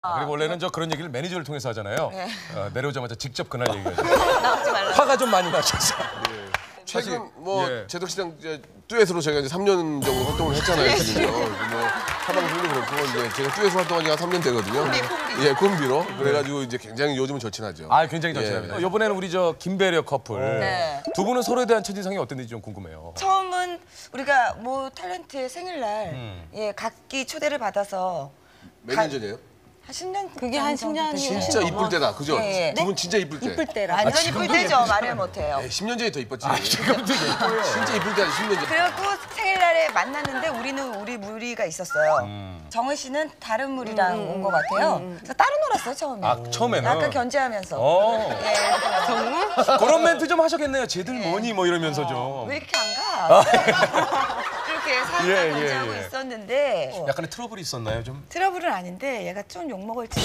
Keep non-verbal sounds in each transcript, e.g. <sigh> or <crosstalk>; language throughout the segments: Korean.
그리고 원래는 저 그런 얘기를 매니저를 통해서 하잖아요. 네. 어, 내려오자마자 직접 그날 얘기하죠. <laughs> 나오지 말라. 화가 좀 많이 나셔서. 최근 사실, 뭐 예. 제덕 씨랑 이제 듀엣으로 저희가 이제 3년 정도 활동을 했잖아요. 지금요. 뭐 하방송도 그렇고 이제 제가 듀엣으로 활동한 지가 3년 되거든요. 콤비, 콤비. 예, 콤비로. 그래가지고 이제 굉장히 요즘은 절친하죠. 아, 굉장히 절친합니다. 예. 이번에는 우리 저 김배려 커플. 네. 두 분은 서로에 대한 첫인상이 어땠는지 좀 궁금해요. 처음은 우리가 뭐 탤런트의 생일날 음. 예 각기 초대를 받아서 몇 가- 년 전이에요? 한 10년 그게 한 10년 이 진짜 이쁠 때다, 그죠? 예, 예. 두분 진짜 이쁠 때. 이쁠 때라. 완전 이쁠 때죠 말을 못해요. 예, 10년 전이 더 이뻤지. 아, 지금도 예뻐요. 진짜 이쁠 때다, 10년 전. 그래갖고 생일날에 만났는데 우리는 우리 무리가 있었어요. 음. 정은 씨는 다른 무리랑 온 것 같아요. 그래서 따로 놀았어요 처음에. 아, 처음에는? 약간 견제하면서. 어. 예, 정말? 그런 멘트 좀 하셨겠네요. 쟤들 뭐니 뭐 이러면서 좀. 왜 이렇게 안 가? <laughs> <laughs> 그렇게 살짝 예, 예, 견제하고 예. 있었는데 약간의 트러블이 있었나요, 좀? 트러블은 아닌데 얘가 좀 욕 먹을지.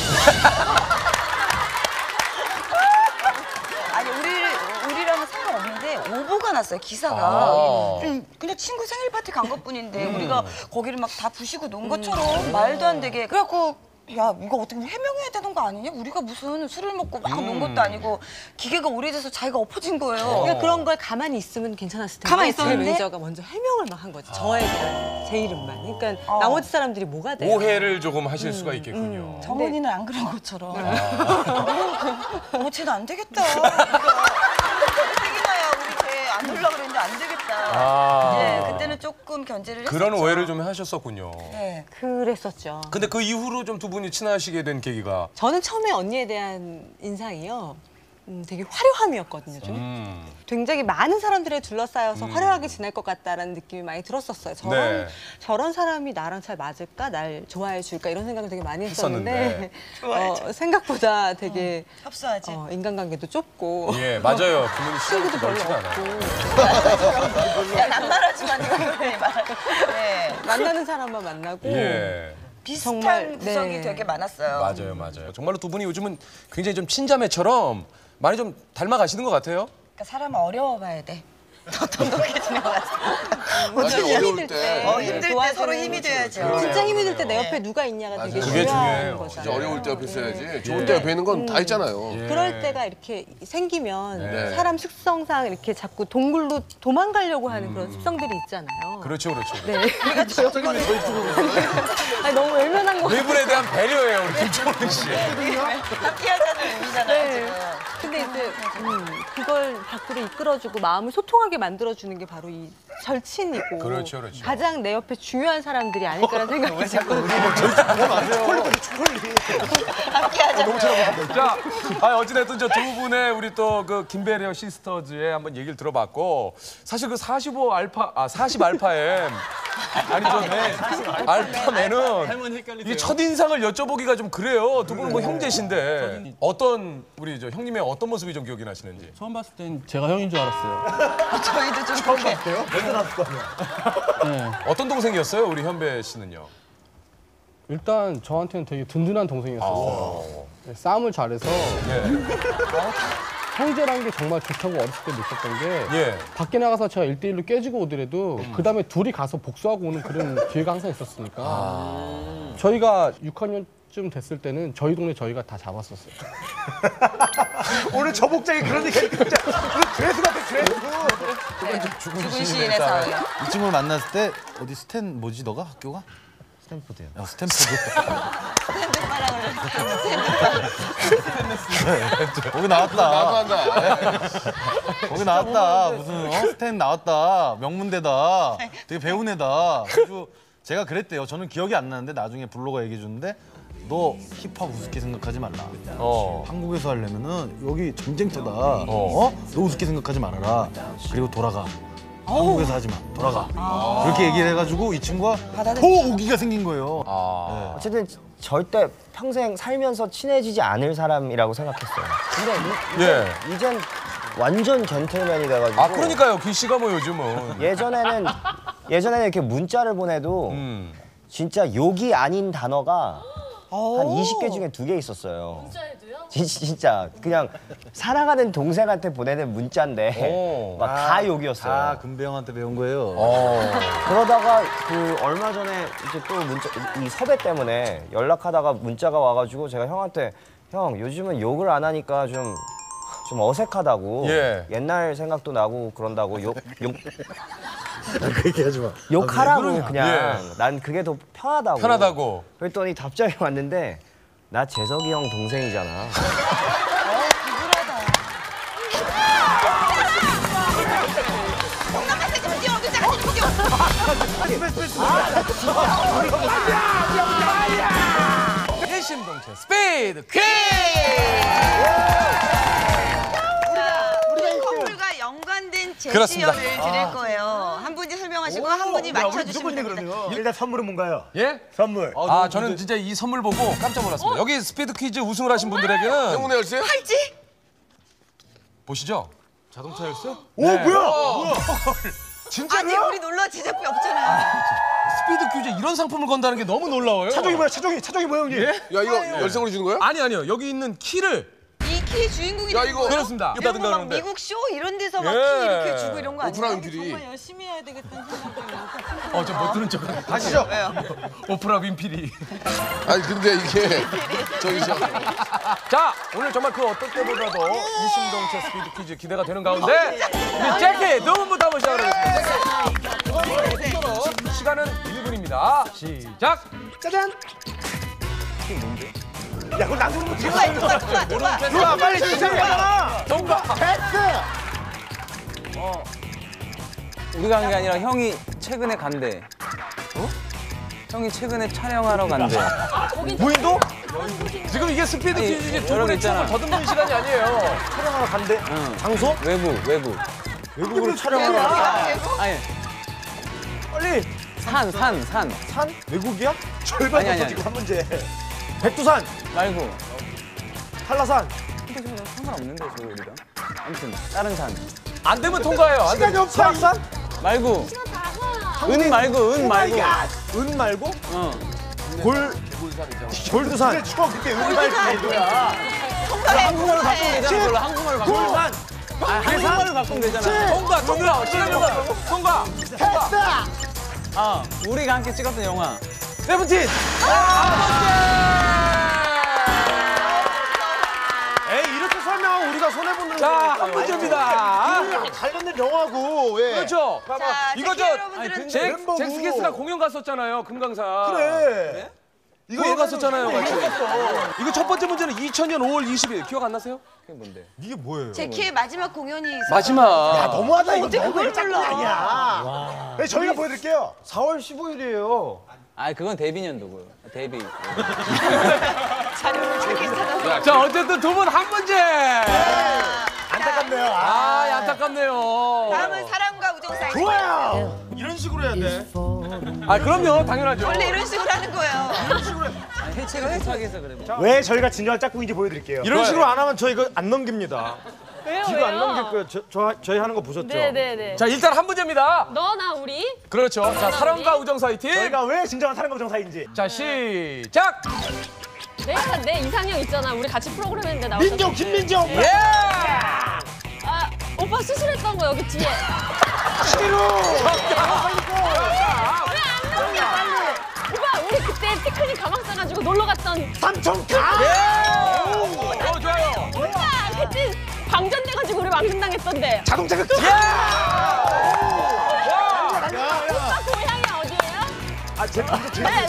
아니 우리 우리랑은 상관없는데 오보가 났어요 기사가. 아. 음, 그냥 친구 생일 파티 간 것뿐인데 우리가 거기를 막 다 부시고 논 것처럼 말도 안 되게. 그래갖고. 야 이거 어떻게 해명해야 되는 거 아니냐? 우리가 무슨 술을 먹고 막논 것도 아니고 기계가 오래돼서 자기가 엎어진 거예요. 그러니까 그런 걸 가만히 있으면 괜찮았을 텐데 가만히 제 있었는데? 매니저가 먼저 해명을 막 한 거지 저에 대한 제 이름만 그러니까 어. 나머지 사람들이 뭐가 돼요 오해를 조금 하실 수가 있겠군요. 정은이는 안 그런 것처럼. <laughs> 어, 쟤는 안 되겠다. <laughs> 되기나야 우리 쟤안 놀라 그랬는데 안 되겠다. 아. 조금 견제를 했었죠. 그런 오해를 좀 하셨었군요. 네. 그랬었죠 근데 그 이후로 좀 두 분이 친하시게 된 계기가 저는 처음에 언니에 대한 인상이요 음, 되게 화려함이었거든요 좀 음. 굉장히 많은 사람들에 둘러싸여서 화려하게 지낼 것 같다라는 느낌이 많이 들었었어요. 저런 네. 저런 사람이 나랑 잘 맞을까, 날 좋아해 줄까 이런 생각을 되게 많이 했었는데 했었는데. <laughs> 어, 생각보다 되게 협소하지. 어, 인간관계도 좁고 예, 맞아요. <laughs> 부모님 친구도 별로 없고. 야, 낱말하지만 이거 말. 네. 만나는 사람만 만나고 예. 비슷한 정말, 구석이 네. 되게 많았어요. 맞아요, 맞아요. 정말로 두 분이 요즘은 굉장히 좀 친자매처럼 많이 좀 닮아가시는 것 같아요. 그러니까 사람은 어려워봐야 돼. <laughs> 더 돈독해지는 것 같아. <laughs> 힘이 어려울 들 때. 때. 어, 네, 힘들 때 서로 힘이 돼야죠. 진짜 힘이 들 때내 네. 옆에 누가 있냐가 되게 그게 중요한 중요해요. 거잖아요. 진짜 어려울 때 옆에 있어야지. 좋을 예. 때 옆에 있는 건 다 있잖아요. 예. 그럴 때가 이렇게 생기면 네. 사람 습성상 이렇게 자꾸 동굴로 도망가려고 하는 그런 습성들이 있잖아요. 그렇죠, 그렇죠. 네. <laughs> 아니, 너무 외면한 거네 분에 대한 배려예요, 우리 김정은 씨. 함께하자는 의미잖아요, 네. 지금. 근데 이제 음, 그걸 밖으로 이끌어주고 마음을 소통하게 만들어주는 게 바로 이 절친이고 그렇죠, 그렇죠. 가장 내 옆에 중요한 사람들이 아닐까라는 <laughs> 생각이 자꾸 <laughs> 함께하자. 자, 아, 어찌됐든 저 두 분의 우리 또 그 김배려 시스터즈의 한번 얘기를 들어봤고 사실 그 45 알파 아40 알파엠 아니 저 네, 알파맨은 이 첫인상을 여쭤보기가 좀 그래요. 두 분은 뭐 형제신데 어떤 우리 저 형님의 어떤 모습이 좀 기억이 나시는지. 처음 봤을 땐 제가 형인 줄 알았어요. 저희도 좀 그렇게. 네. 어떤 동생이었어요, 우리 현배 씨는요? 일단 저한테는 되게 든든한 동생이었어요. 네, 싸움을 잘해서 예. <laughs> 형제란 게 정말 좋다고 어렸을 때 느꼈던 게 예. 밖에 나가서 제가 1대1로 깨지고 오더라도 그 다음에 둘이 가서 복수하고 오는 그런 <laughs> 기회가 항상 있었으니까 저희가 6학년쯤 됐을 때는 저희 동네 저희가 다 잡았었어요. <laughs> 오늘 저 복장이 그런 얘기 하니까 진짜 죄수 같아 죄수. 죽은 시인의 사회. 이 친구를 만났을 때 어디 스탠 뭐지 너가 학교가? 스탠포드요. 어, 스탠포드. 거기 나도 나왔다. 한다. 거기 나왔다. 무슨 어? 스탠 나왔다. 명문대다. 되게 배운 애다. 그래서 제가 그랬대요. 저는 기억이 안 나는데 나중에 블로거 얘기해 줬는데 너 힙합 우습게 생각하지 말라. 어. 한국에서 하려면은 여기 전쟁터다. 어? 너 우습게 생각하지 말아라. 그리고 돌아가. 한국에서 하지 마. 돌아가. 그렇게 얘기를 해가지고 이 친구가 더 오기가 생긴 거예요. 아. 어쨌든 절대 평생 살면서 친해지지 않을 사람이라고 생각했어요. 근데 이, 예. 이젠 완전 젠틀맨이 돼가지고 아, 그러니까요. 기 씨가 뭐 요즘은 예전에는 예전에는 이렇게 문자를 보내도 음. 진짜 욕이 아닌 단어가 한 20개 중에 두 개 있었어요. 문자에도요? 진짜 그냥 사랑하는 동생한테 보내는 문자인데 <laughs> 막 다 욕이었어요. 아 금배 형한테 배운 거예요. 그러다가 그 얼마 전에 이제 또 문자 이 섭외 때문에 연락하다가 문자가 와가지고 제가 형한테 형 요즘은 욕을 안 하니까 좀 좀 어색하다고 예. 옛날 생각도 나고 그런다고 욕, 욕 그 얘기하지 마. 욕하라고 그냥 난 그게 더 편하다고 편하다고. 그랬더니 답장이 왔는데 나 재석이 형 동생이잖아 일심동체 스피드 퀴즈! 커플과 연관된 그렇습니다. 제시어를 드릴 거예요. 한 분이 설명하시고 한 분이 맞춰주시면 됩니다. 일단 선물은 뭔가요? 예? 선물. 아, 저는 진짜 이 선물 보고 깜짝 놀랐습니다. 여기 스피드 퀴즈 우승을 하신 분들에게는 행운의 열쇠? 팔찌? 보시죠. 자동차 열쇠? 오 뭐야? 뭐야? <laughs> 아니 우리 놀러 제작비 없잖아. 스피드 퀴즈 이런 상품을 건다는 게 너무 놀라워요. 차종이 뭐야? 차종이 차종이 뭐야 형님? 야 이거 열쇠로 주는 거야? 아니 아니요. 여기 있는 키를 이 키 주인공이 야, 되는 이거- 거예요? 그렇습니다. 이런 거막 그러는데. 미국 쇼 이런 데서 막 예. 키 이렇게 주고 이런 거 오프라 아니에요? 윈프리. 열심히 해야 되겠다는 생각이 어, 저 못 들은 척. 가시죠. 오프라 윈프리. 아니 근데 이게 <laughs> 저기 저 자, 오늘 정말 그 어떤 때보다도 일심동 체 스피드 퀴즈 기대가 되는 가운데 우리 재키 두 분부터 한번 시작하겠습니다. 재키. 시간은 1분입니다. 시작. 짜잔. 야, 그걸 낭송 못 누가 누가 누가 누가 누가 빨리 주세요. 동가. 우리가 한 게 아니라 형이 최근에 간대. 어? 형이 최근에 촬영하러 간대. 무인도? 지금 이게 스피드 퀴즈 두 분의. 추억을 더듬는 시간이 아니에요. 촬영하러 간대. 응. 장소? 외국, 외국. 외국으로 촬영하러 간대. 아니, 빨리. 산, 산, 산. 산? 외국이야? 절반 아니, 아니, 더 아니. 지금 한 문제. 백두산, 말고. 한라산. 근데 저 상관없는데, 저 우리가. 아무튼, 다른 산. 안 되면 통과해요. 안 시간이 되면. 없어. 설악산? 말고. 은 말고, 은 말고. 은 말고? 어. 골. 골두산. 추억 그때 은 말고 뭐야? 한국말로 바꾸면 되잖아, 그걸로 한국말로 바꾸면. 골산. 아, 한국말로 바꾸면 되잖아. 통과, 통과. 시간 통과. 통과. 통과. 아, 우리가 함께 찍었던 영화. 세븐틴. 에이 이렇게 설명하면 우리가 손해 보는 자, 한 문제입니다. 관련된 영화고. 왜? 그렇죠. 자, 이거 저 여러분들은 잭, 멤버고. 잭스키스가 공연 갔었잖아요. 금강산. 그래. 공연 갔었잖아요, 같이. 이거 첫 번째 문제는 2000년 5월 20일. 기억 안 나세요? 그게 뭔데? 이게 뭐예요? 제키의 마지막 공연이 있어요. 마지막. 너무하다 이거 어떻게 너무 몰라? 아니야. 네, 저희가 보여드릴게요. 4월 15일이에요 아, 그건 데뷔 년도고요. 데뷔. <laughs> 찾아서. 자, 어쨌든 두 분 한 문제. 안타깝네요. 아, 안타깝네요. 다음은 사랑과 우정 사이. 좋아요. 이런 식으로 해야 돼. 아, 그럼요. 당연하죠. 원래 이런 식으로 하는 거예요. 해체가 못하겠어, 그래. 왜 저희가 진정한 짝꿍인지 보여드릴게요. 이런 식으로 안 하면 저 이거 안 넘깁니다. 왜요? 이거 안 넘길 거예요. 저, 저 저희 하는 거 보셨죠? 네네네. 자, 일단 한 문제입니다. 너나 우리? 그렇죠. 자, 사랑과 우정 사이 팀. 저희가 왜 진정한 사랑과 우정 사이인지. 자, 시작. 내가 내 이상형 있잖아. 우리 같이 프로그램 했는데 나왔던 민정, 김민정. 예! 아, 오빠 수술했던 거 여기 뒤에. 시로. 그때 피크닉 가방 싸가지고 놀러 갔던 삼청 가. 예! 어, 좋아요. 오빠 그때 방전돼가지고 우리 망신당했던데. 자동차 극. 오빠 고향이 어디예요? 아, 제 네,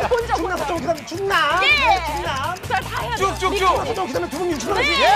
혼자 충남 혼자. 서쪽 그다음 충남. 예. 충남. 저다 해야 돼. 쭉쭉쭉. 서쪽 그다음에 두분 충남. 예!